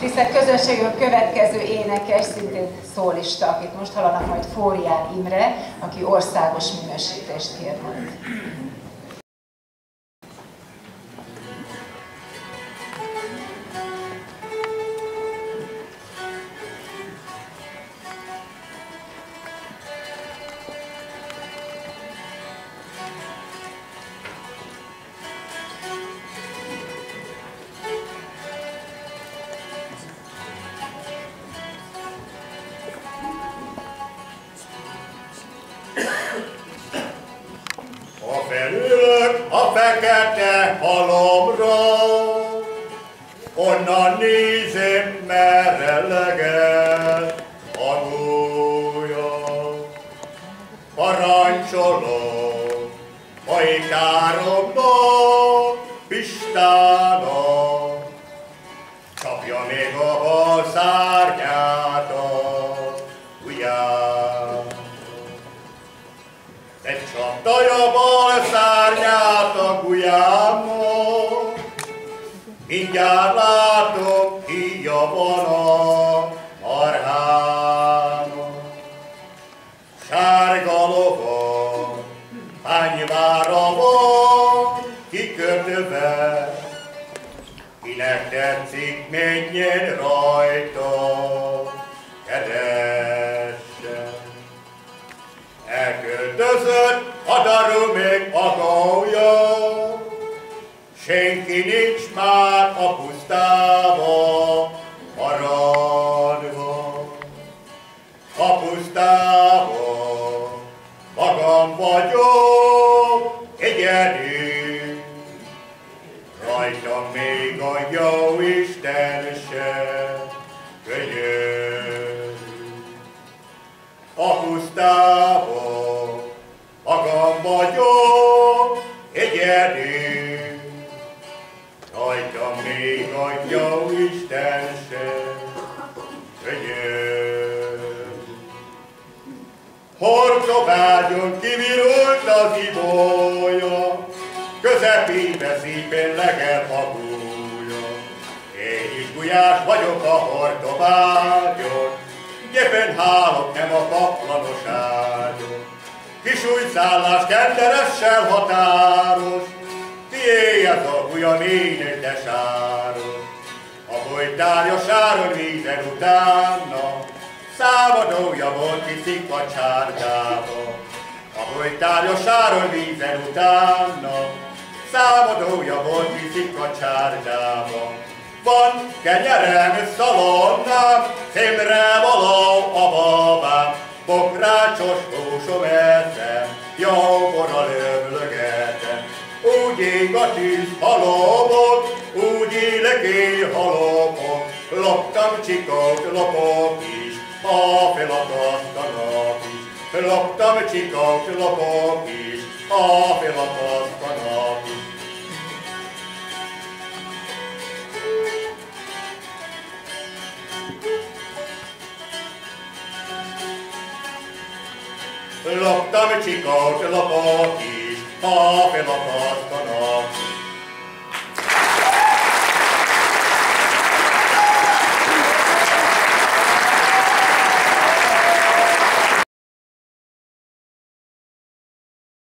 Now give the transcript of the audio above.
tisztelt közönségünk következő énekes, szintén szólista, akit most hallanak majd Fórián Imre, aki országos minősítést kér majd. Ha felülök a fekete halomra, onnan nézem merre leget a gólya. Parancsolok, hajkáromnak, Pistának, Taja bal szárnyát a gulyámon, Mindjárt látom, híja van a marhámon. Sárga lovon, hányvára van, kikötve, Kinek tetszik, menjen rajta, kedves. senki nincs már a pusztába maradva. A pusztába magam vagyok egyedül, rajtam még a jó Isten se könyör. A pusztába magam vagyok Harca vágyon kivirult az ibolya, közepébe szípén legel a gólya. Én is gulyás vagyok a harca vágyon, gyepen hálok nem a kaplanos ágyon. Kis új szállás kenderessel határos, tiéj ez a gulya mélyes de sáros. A bolytárja sáron vízen utána, Számadója volt itt szikva csárgába, a bolytárja sáron vízen utána. Számadója volt itt szikva csárgába, van kenyerem, szalonnám, szimre való a babám, bokrácsos húsom eszem, jó borral öblögetem. Úgy ég a tűz halomot, úgy élek én halomot, loptam csikót, lopok ki. a felakasztanakis, loptam csikak lopok is, a felakasztanakis. Loptam csikak lopok is, a felakasztanakis.